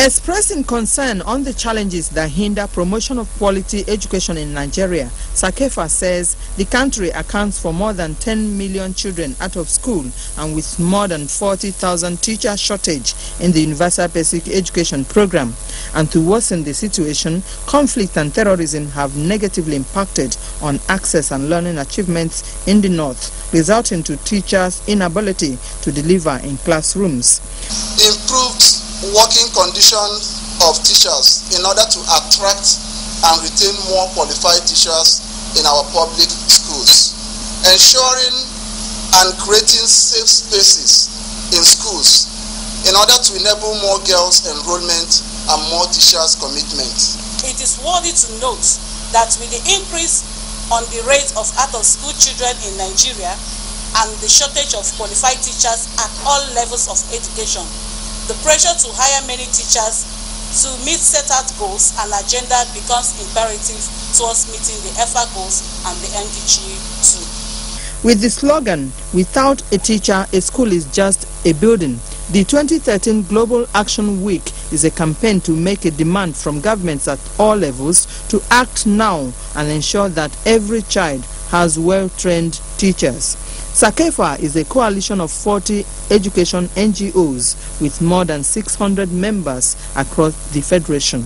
Expressing concern on the challenges that hinder promotion of quality education in Nigeria, CSACEFA says the country accounts for more than 10 million children out of school and with more than 40,000 teacher shortage in the Universal Basic Education Program. And to worsen the situation, conflict and terrorism have negatively impacted on access and learning achievements in the north, resulting to teachers' inability to deliver in classrooms. Improved working condition of teachers in order to attract and retain more qualified teachers in our public schools. Ensuring and creating safe spaces in schools in order to enable more girls' enrollment and more teachers' commitment. It is worthy to note that with the increase on the rate of out-of-school children in Nigeria and the shortage of qualified teachers at all levels of education, the pressure to hire many teachers to meet set out goals and agenda becomes imperative towards meeting the EFA goals and the MDG too. With the slogan, without a teacher, a school is just a building, the 2013 Global Action Week is a campaign to make a demand from governments at all levels to act now and ensure that every child has well-trained teachers. CSACEFA is a coalition of 40 education NGOs with more than 600 members across the federation.